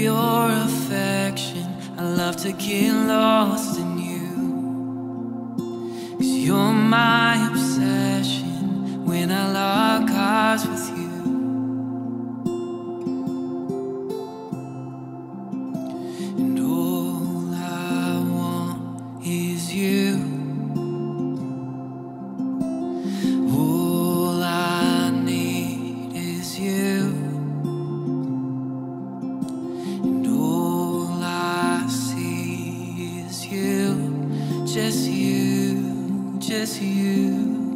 your affection. I love to get lost in you. Cause you're my obsession when I lock eyes with you. Just you, just you.